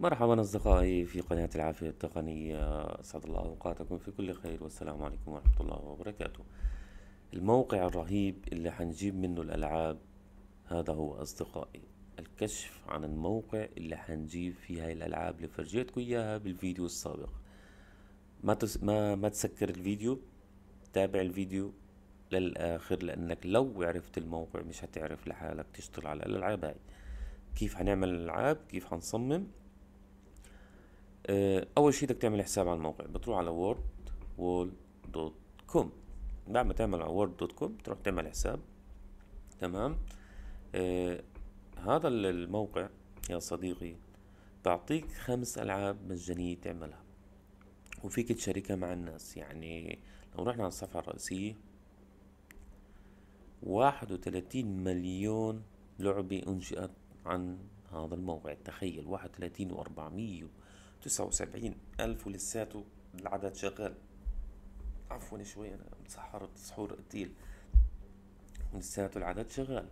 مرحبا أصدقائي في قناة العافية التقنية. أسعد الله أوقاتكم في كل خير والسلام عليكم ورحمة الله وبركاته. الموقع الرهيب اللي حنجيب منه الألعاب هذا هو أصدقائي. الكشف عن الموقع اللي حنجيب فيه هاي الألعاب اللي فرجيتكم إياها بالفيديو السابق. ما تس... ما ما تسكر الفيديو تابع الفيديو للآخر لأنك لو عرفت الموقع مش هتعرف لحالك تشتغل على الألعاب هاي. كيف هنعمل الألعاب؟ كيف هنصمم أول شي بدك تعمل حساب على الموقع بتروح على Wordwall dot com بعد ما تعمل على Word dot com تروح تعمل حساب. تمام؟ آه هذا الموقع يا صديقي بعطيك خمس ألعاب مجانية تعملها. وفيك تشاركها مع الناس. يعني لو رحنا على الصفحة الرئيسية واحد وثلاثين مليون لعبة أنشئت عن هذا الموقع. تخيل واحد وثلاثين وأربعمية تسعة وسبعين ألف ولساته العدد شغال. عفوا شوي أنا مسحرت سحور قتيل لساته العدد شغال.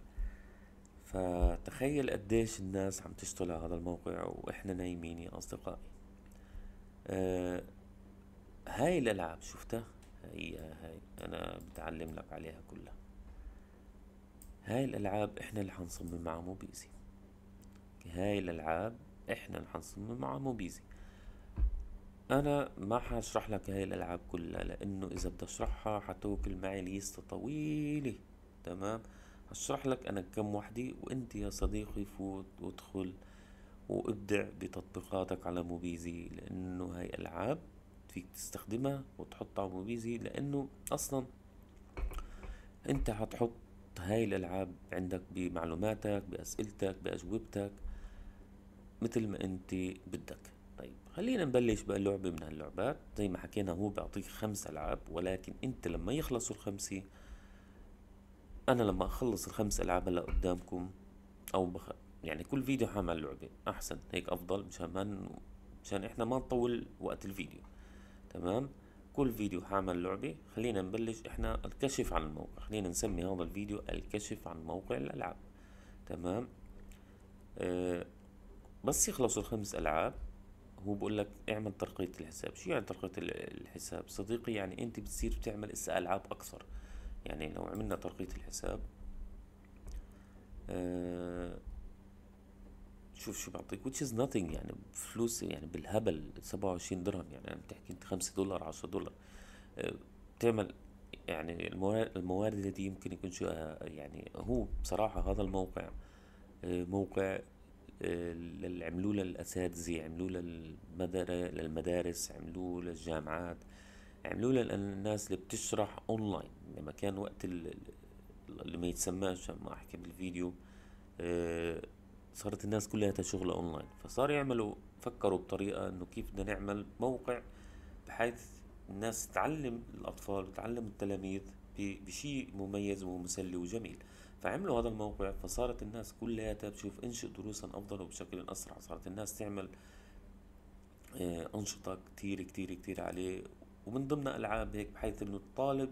فتخيل قديش الناس عم تشتغل على هذا الموقع وإحنا نايمين يا أصدقائي. آه هاي الألعاب شفتها؟ هي هاي أنا بتعلم لك عليها كلها. هاي الألعاب إحنا اللي حنصمم مع موبيزي هاي الألعاب إحنا اللي حنصمم مع موبيزي أنا ما حأشرح لك هاي الألعاب كلها لأنه إذا بدي أشرحها حتوكل معي ليستة طويلة تمام؟ هشرح لك أنا كم وحدة وأنت يا صديقي فوت وادخل وابدع بتطبيقاتك على موبيزي لأنه هاي ألعاب فيك تستخدمها وتحطها على موبيزي لأنه أصلا أنت هتحط هاي الألعاب عندك بمعلوماتك بأسئلتك بأجوبتك مثل ما أنت بدك. طيب خلينا نبلش بلعبة من هاللعبات. زي ما حكينا هو بيعطيك خمس ألعاب ولكن أنت لما يخلصوا الخمسة أنا لما أخلص الخمس ألعاب هلأ قدامكم أو بخ... يعني كل فيديو حعمل لعبة. أحسن هيك أفضل مشان ما مشان إحنا ما نطول وقت الفيديو. تمام؟ كل فيديو حعمل لعبة. خلينا نبلش إحنا الكشف عن الموقع. خلينا نسمي هذا الفيديو الكشف عن موقع الألعاب. تمام؟ أه بس يخلصوا الخمس ألعاب هو بقول لك اعمل ترقية الحساب. شو يعني ترقية الحساب؟ صديقي يعني انت بتصير بتعمل اسا العاب أكثر. يعني لو عملنا ترقية الحساب آه شوف شو بعطيك which is nothing يعني فلوس يعني بالهبل سبعة وعشرين درهم. يعني عم تحكي أنت خمسة دولار عشرة دولار. آه بتعمل يعني الموارد, التي يمكن يكون شو يعني هو بصراحة هذا الموقع آه موقع عملوه للأساتذة عملوه للمدارس عملوه للجامعات عملوه للناس اللي بتشرح أونلاين لما كان وقت اللي ما يتسماش ما أحكي بالفيديو آه، صارت الناس كلها شغلة أونلاين فصار يعملوا فكروا بطريقة إنه كيف بدنا نعمل موقع بحيث الناس تعلم الأطفال وتعلم التلاميذ بشيء مميز ومسلي وجميل. فعملوا هذا الموقع فصارت الناس كلياتها بتشوف انشئ دروسا أفضل وبشكل أسرع. صارت الناس تعمل آه، أنشطة كتير كتير كتير عليه. ومن ضمن ألعاب هيك بحيث إنه الطالب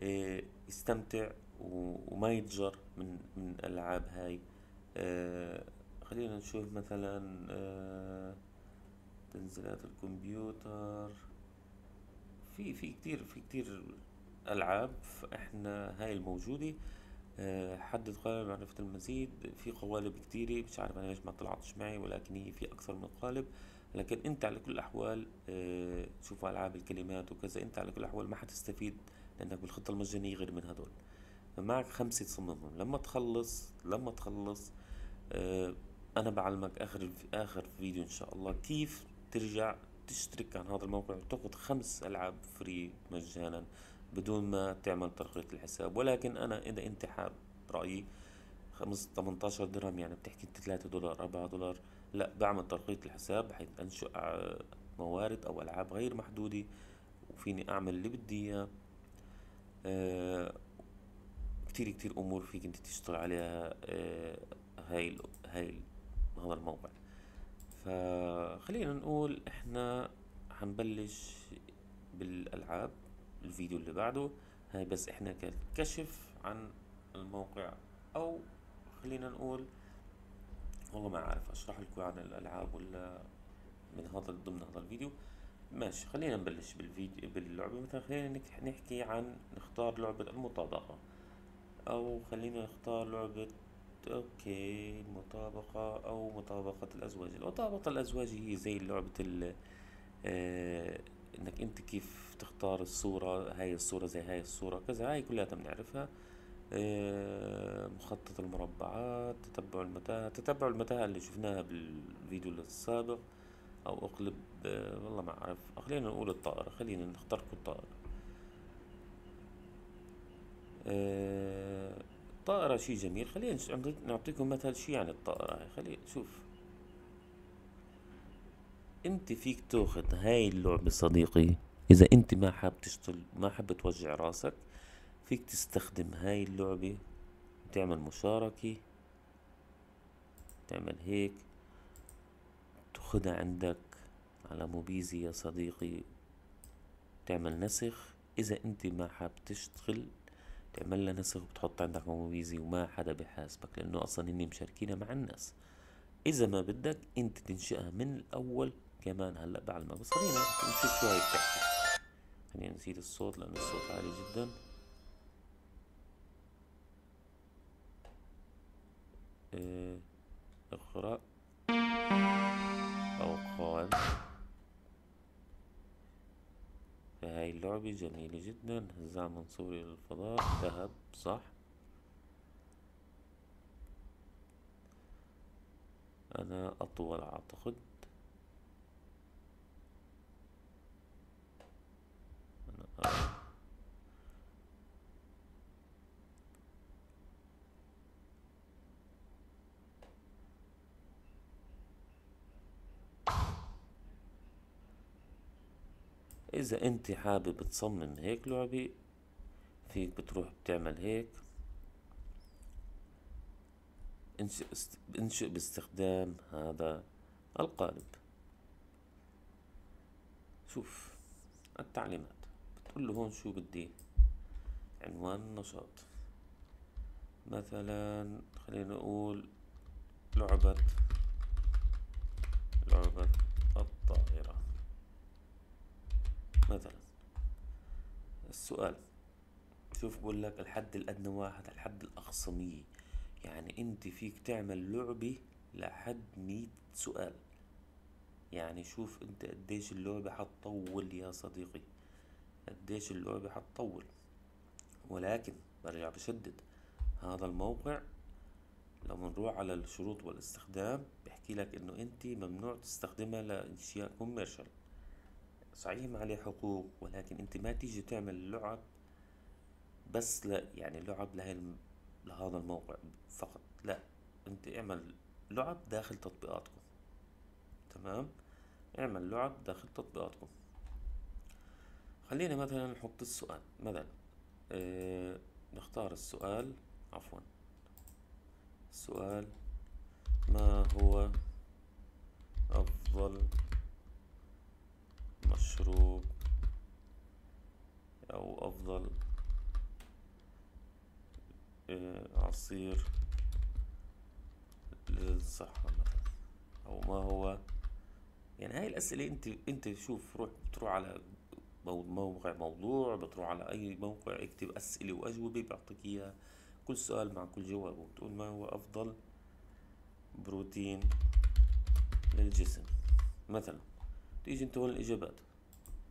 آه، يستمتع وما يتجر من من الالعاب هاي. آه، خلينا نشوف مثلا تنزيلات الكمبيوتر. في في كتير في كتير ألعاب فإحنا هاي الموجودة. حدد قالب معرفة المزيد في قوالب كتيرة مش عارف أنا ليش ما طلعتش معي ولكن هي في أكثر من قالب. لكن أنت على كل الأحوال آه، شوف ألعاب الكلمات وكذا أنت على كل الأحوال ما حتستفيد لأنك بالخطة المجانية غير من هدول. فمعك خمسة تصممهم لما تخلص لما تخلص آه، أنا بعلمك آخر آخر فيديو إن شاء الله كيف ترجع تشترك عن هذا الموقع وتاخذ خمس ألعاب فري مجانا. بدون ما تعمل ترقية الحساب. ولكن أنا إذا أنت حاب رأيي خمس 18 درهم يعني بتحكي انت 3 دولار 4 دولار لا بعمل ترقية الحساب بحيث أنشئ موارد أو ألعاب غير محدودة وفيني أعمل اللي بدي إياه. آه كتير كتير أمور فيك أنت تشتغل عليها آه هاي هاي هذا الموقع فخلينا نقول إحنا حنبلش بالألعاب. الفيديو اللي بعده. هاي بس إحنا كشف عن الموقع. أو خلينا نقول والله ما عارف أشرح لكم عن الألعاب ولا من هذا ضمن هذا الفيديو. ماشي خلينا نبلش بالفيديو باللعبة. مثلا خلينا نحكي عن نختار لعبة المطابقة. أو خلينا نختار لعبة أوكي مطابقة أو مطابقة الأزواج. المطابقة الأزواج هي زي لعبة ال آه إنك أنت كيف تختار الصورة هاي الصورة زي هاي الصورة كذا هاي كلها بنعرفها. آه مخطط المربعات تتبع المتاهة تتبع المتاهة اللي شفناها بالفيديو السابق أو أقلب آه والله ما أعرف. خلينا نقول الطائرة خلينا نختار الطائرة آه الطائرة شي جميل. خلينا نعطيكم مثل شي عن الطائرة هاي. خلي شوف. انت فيك تاخذ هاي اللعبة صديقي. إذا انت ما حاب تشتغل ما حاب توجع راسك فيك تستخدم هاي اللعبة تعمل مشاركة تعمل هيك تاخدها عندك على موبيزي يا صديقي تعمل نسخ. إذا انت ما حاب تشتغل تعمل لها نسخ وبتحط عندك موبيزي وما حدا بحاسبك لأنه أصلا هني مشاركينها مع الناس. إذا ما بدك انت تنشئها من الأول كمان هلأ بعد ما بس خلينا نشوف شو هي بتحكي. خلينا نسيت الصوت لأنه الصوت عالي جدا. آه اقرأ. أو قال. فهاي اللعبة جميلة جدا. هزاع منصوري للفضاء ذهب صح. أنا أطول أعتقد. إذا أنت حابب تصمم هيك لعبة فيك بتروح بتعمل هيك. انشئ, انشئ باستخدام هذا القالب. شوف التعليمات. بتقول له هون شو بدي. عنوان النشاط مثلا خلينا نقول لعبة لعبة الطائرة. مثلا السؤال شوف بقول لك الحد الأدنى واحد الحد الأقصى مية يعني أنت فيك تعمل لعبة لحد مية سؤال. يعني شوف أنت قديش اللعبة حتطول يا صديقي. قديش اللعبة حتطول. ولكن برجع بشدد هذا الموقع. لو بنروح على الشروط والاستخدام بحكي لك إنه أنت ممنوع تستخدمها لاشياء كوميرشال صحيح ما عليه حقوق ولكن أنت ما تيجي تعمل لعب بس لا يعني لعب لهي لهذا الموقع فقط. لا أنت اعمل لعب داخل تطبيقاتكم. تمام؟ اعمل لعب داخل تطبيقاتكم. خلينا مثلا نحط السؤال مثلا آه نختار السؤال عفوا السؤال ما هو أفضل مشروب أو أفضل عصير للصحة مثلا؟ أو ما هو؟ يعني هاي الأسئلة أنت أنت شوف روح بتروح على موقع موضوع بتروح على أي موقع اكتب أسئلة وأجوبة بيعطيك إياها. كل سؤال مع كل جواب وبتقول ما هو أفضل بروتين للجسم. مثلا تيجي أنت هون الإجابات؟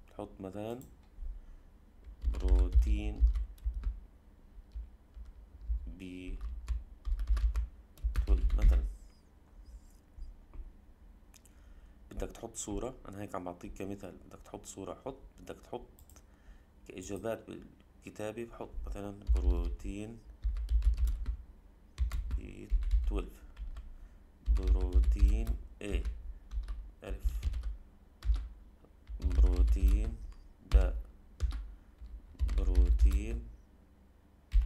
تحط مثلا بروتين ب مثلا بدك تحط صورة أنا هيك عم بعطيك كمثال بدك تحط صورة حط بدك تحط كإجابات بالكتابة بحط مثلا بروتين بي 12 بروتين A ألف بروتين باء بروتين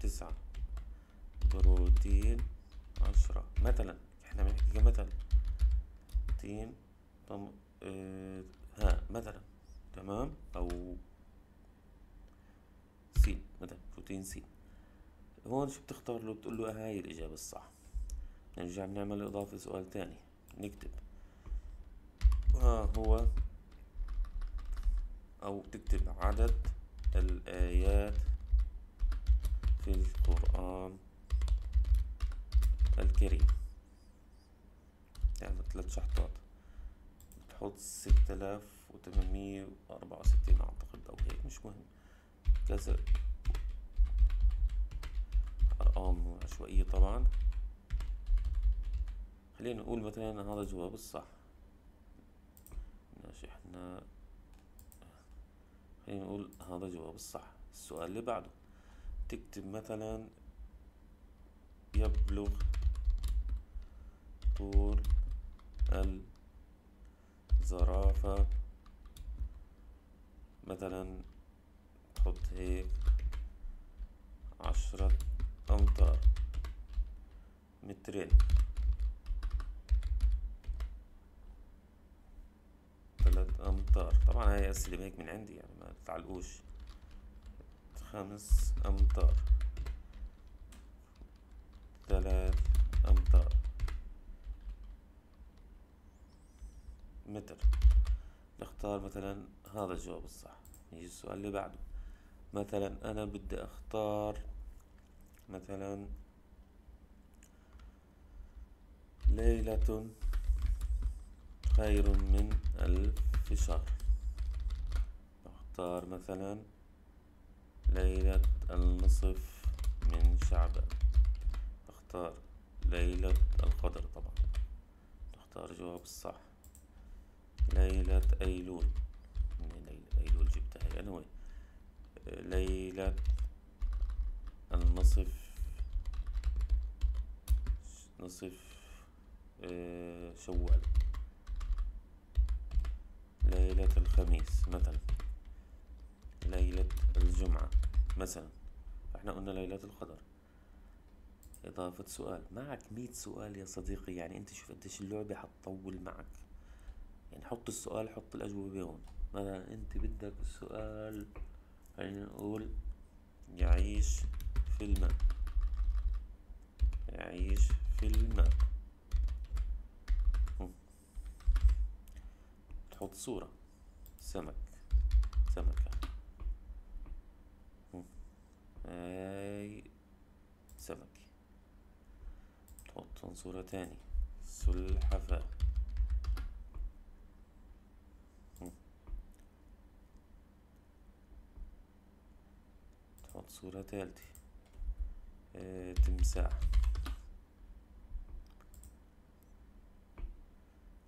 تسعة بروتين عشرة. مثلا إحنا بنحكي كمثل بروتين آه ها مثلا تمام أو سين سين هون شو بتختار له؟ بتقول له هاي الإجابة الصح. نرجع بنعمل إضافة سؤال تاني. نكتب. ما هو أو تكتب عدد الآيات في القرآن الكريم. يعني ثلاث شحطات. بتحط ستة آلاف وثمانمية وأربعة وستين أعتقد أو هيك مش مهم. كذا أرقام عشوائية طبعا. خلينا نقول مثلا هذا الجواب الصح. ماشي إحنا خلينا نقول هذا الجواب الصح. السؤال اللي بعده تكتب مثلا يبلغ طول الزرافة مثلا تحط هيك عشرة أمتار مترين. ثلاث أمتار طبعا هاي أسئلة هيك من عندي يعني ما تعلقوش خمس أمتار ثلاث أمتار متر. نختار مثلا هذا الجواب الصح. يجي السؤال اللي بعده. مثلا أنا بدي أختار مثلا ليلة خير من ألف شهر. نختار مثلا ليلة النصف من شعبان. نختار ليلة القدر طبعا. نختار جواب الصح. ليلة أيلول. ليلة أيلول؟ جبتها. أنا ليلة النصف نصف آه، شوال. ليلة الخميس مثلا. ليلة الجمعة مثلا. إحنا قلنا ليلة القدر. إضافة سؤال. معك مية سؤال يا صديقي. يعني أنت شوف قديش اللعبة حتطول معك؟ يعني حط السؤال حط الأجوبة هون مثلا أنت بدك السؤال خلينا نقول يعيش في الماء. يعيش في الماء. تحط صورة. سمك. سمكة. هاي سمك. تحط صورة تاني. سلحفاة. تحط صورة تالتة. تمساح.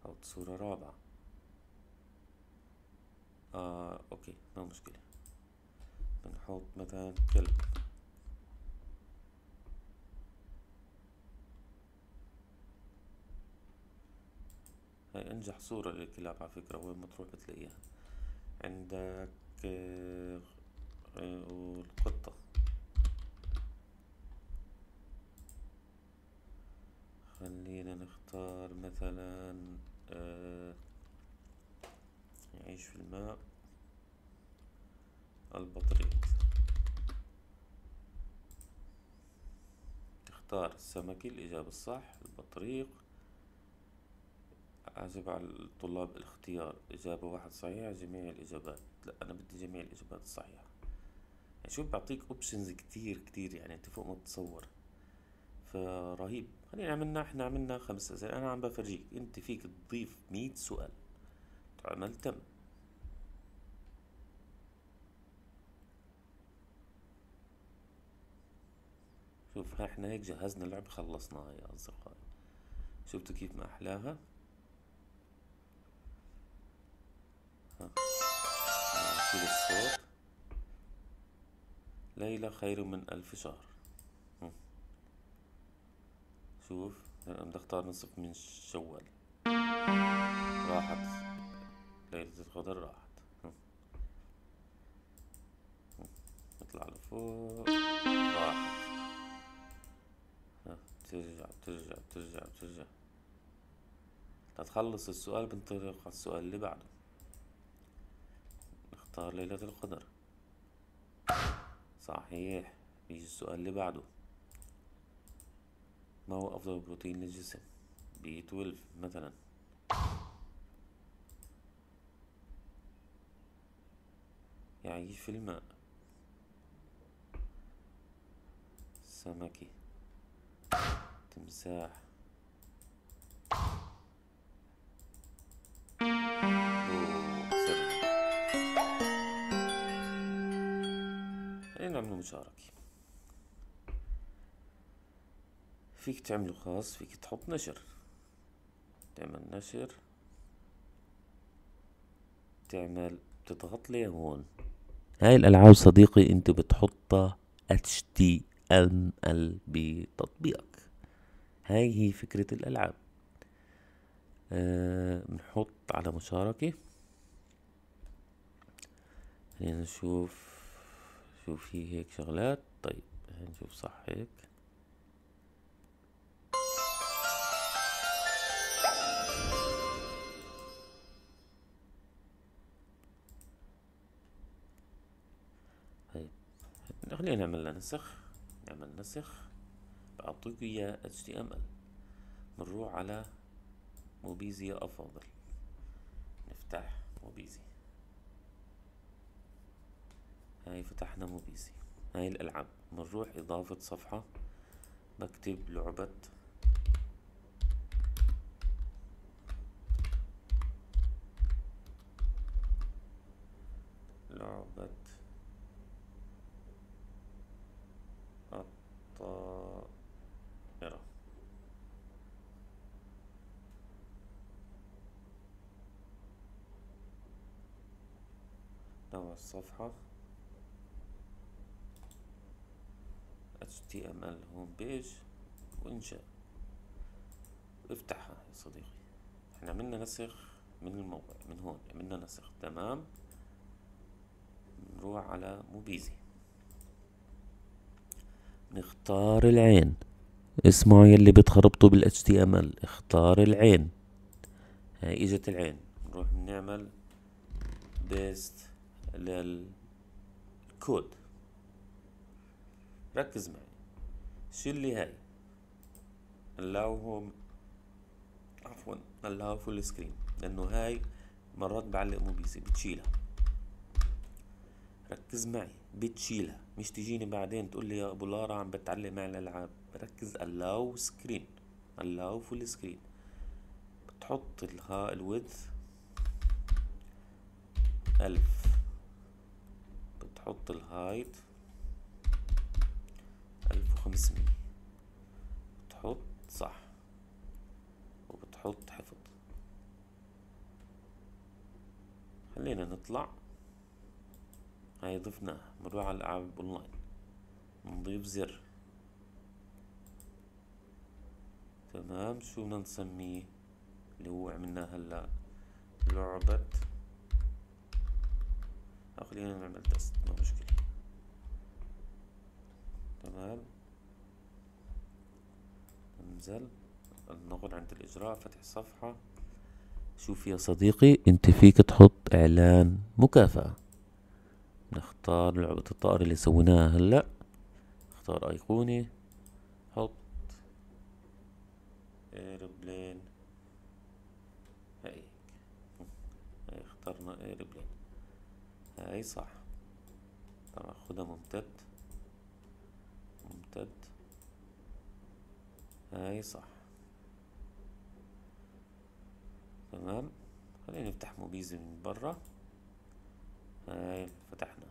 تحط صورة رابعة. آه أوكي ما مشكلة. بنحط مثلا كلب. هاي أنجح صورة للكلاب على فكرة وين ما تروح بتلاقيها. عندك آه والقطة خلينا نختار مثلا آه يعيش في الماء البطريق تختار السمكي الإجابة الصح البطريق. أعجب على الطلاب الاختيار إجابة واحد صحيحة جميع الإجابات. لا أنا بدي جميع الإجابات الصحيحة. يعني شوف بعطيك اوبشنز كتير كتير يعني أنت فوق ما تتصور. فرهيب. خلينا عملنا إحنا عملنا خمس أسئلة. أنا عم بفرجيك أنت فيك تضيف مية سؤال. تعمل تم. شوف إحنا هيك جهزنا اللعبة خلصناها يا أصدقائي. شفتوا كيف ما أحلاها؟ ها. نشيل الصوت. ليلة خير من ألف شهر. شوف أنا بدي أختار نصف من شوال. راحت. ليلة القدر راحت. نطلع لفوق. بترجع بترجع بترجع بترجع تتخلص السؤال بنطرق على السؤال اللي بعده. نختار ليلة القدر. صحيح بيجي السؤال اللي بعده. ما هو أفضل بروتين للجسم؟ بي 12 مثلا. يعيش في الماء. سمكي. تمساح. خلينا نعمل مشاركة. فيك تعمله خاص فيك تحط نشر. تعمل نشر. تعمل تضغط لي هون. هاي الألعاب صديقي أنت بتحطها HTML بتطبيقك هاي هي فكرة الألعاب. أه بنحط على مشاركة. خلينا نشوف شوف في هيك شغلات. طيب نشوف صح هيك. خلينا نعمل نسخ. نعمل نسخ. بعطيك إياه HTML بنروح على موبيزيا أفاضل. نفتح موبيزي. هاي فتحنا موبيزي. هاي الألعاب. بنروح إضافة صفحة. بكتب لعبة. لعبة الطائرة نوع الصفحة. HTML هوم بيج وإنشاء افتحها يا صديقي. إحنا عملنا نسخ من الموقع من هون. عملنا نسخ. تمام. نروح على موبيزي نختار العين. اسمعوا يلي بتخربطوا بال HTML اختار العين. هاي إجت العين. نروح نعمل paste للكود. ركز معي. شيل لي هاي؟ home عفوا allow full screen. لأنه هاي مرات بعلق مو بيسي بتشيلها. ركز معي بتشيلها. مش تجيني بعدين تقول لي يا أبو لارا عم بتعلق معي الالعاب ركز allow screen. allow full screen. بتحط الها ال width ألف. بتحط ال height ألف وخمسمية. بتحط صح. وبتحط حفظ. خلينا نطلع. هاي ضفناها بنروح على الألعاب أونلاين نضيف زر. تمام. شو بدنا نسميه؟ اللي هو عملناه هلا. لعبة خلينا نعمل تست ما مشكلة. تمام؟ انزل النقل عند الإجراء فتح صفحة شوف يا صديقي أنت فيك تحط إعلان مكافأة. نختار لعبة الطائرة اللي سويناها هلأ. اختار ايقونة حط airplane هيك. هي اخترنا airplane هاي صح. طبعا خدها ممتد. ممتد. هاي صح. تمام. خلينا نفتح موبيزي من برا. هاي فتحنا.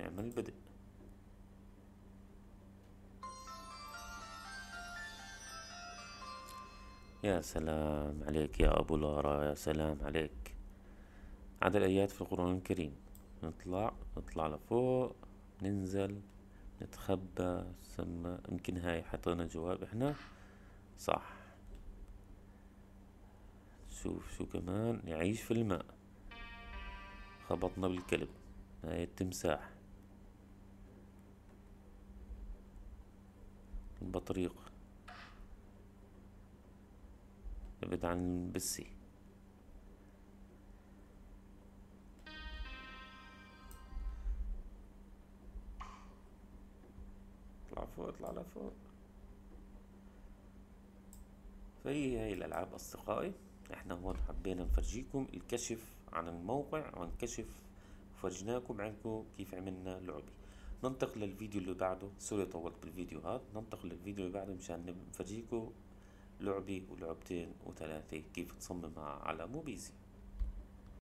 نعمل بدء. يا سلام عليك يا أبو لارا يا سلام عليك. عدد الآيات في القرآن الكريم. نطلع نطلع لفوق ننزل نتخبى سما يمكن هاي حطينا جواب إحنا. صح. شوف شو كمان يعيش في الماء. خبطنا بالكلب. هاي التمساح. البطريق. ابعد عن البسي. اطلع لفوق فهي هاي الألعاب أصدقائي إحنا هون حبينا نفرجيكم الكشف عن الموقع ونكشف فرجناكم عندكم كيف عملنا لعبة. ننتقل للفيديو اللي بعده سوري طولت بالفيديوهات ننتقل للفيديو اللي بعده مشان نفرجيكم لعبة ولعبتين وثلاثة كيف تصممها على موبيزي